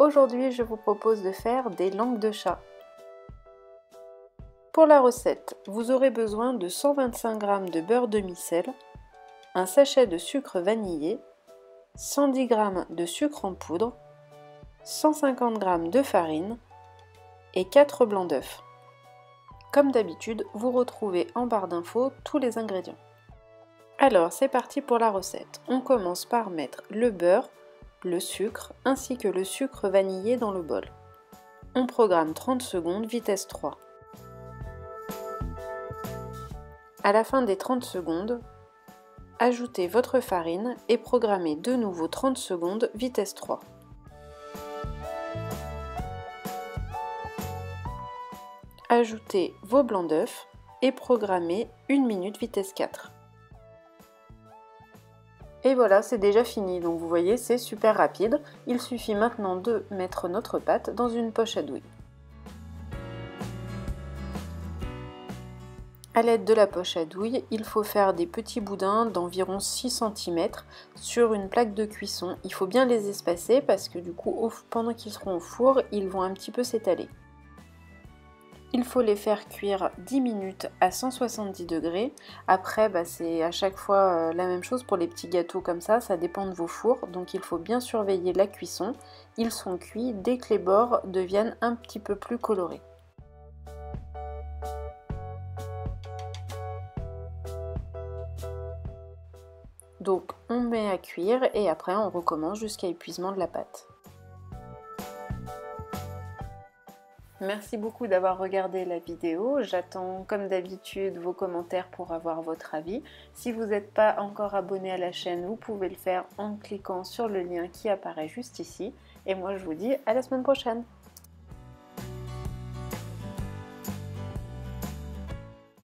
Aujourd'hui je vous propose de faire des langues de chat. Pour la recette, vous aurez besoin de 125 g de beurre demi-sel, un sachet de sucre vanillé, 110 g de sucre en poudre, 150 g de farine et 4 blancs d'œufs. Comme d'habitude, vous retrouvez en barre d'infos tous les ingrédients. Alors, c'est parti pour la recette. On commence par mettre le beurre, le sucre ainsi que le sucre vanillé dans le bol. On programme 30 secondes vitesse 3. À la fin des 30 secondes, ajoutez votre farine et programmez de nouveau 30 secondes vitesse 3. Ajoutez vos blancs d'œufs et programmez 1 minute vitesse 4. Et voilà, c'est déjà fini. Donc vous voyez, c'est super rapide. Il suffit maintenant de mettre notre pâte dans une poche à douille. A l'aide de la poche à douille, il faut faire des petits boudins d'environ 6 cm sur une plaque de cuisson. Il faut bien les espacer parce que du coup, pendant qu'ils seront au four, ils vont un petit peu s'étaler. Il faut les faire cuire 10 minutes à 170 degrés. Après, bah, c'est à chaque fois euh, la même chose pour les petits gâteaux comme ça, ça dépend de vos fours. Donc il faut bien surveiller la cuisson. Ils sont cuits dès que les bords deviennent un petit peu plus colorés. Donc on met à cuire et après on recommence jusqu'à épuisement de la pâte. Merci beaucoup d'avoir regardé la vidéo. J'attends comme d'habitude vos commentaires pour avoir votre avis. Si vous n'êtes pas encore abonné à la chaîne, vous pouvez le faire en cliquant sur le lien qui apparaît juste ici. Et moi je vous dis à la semaine prochaine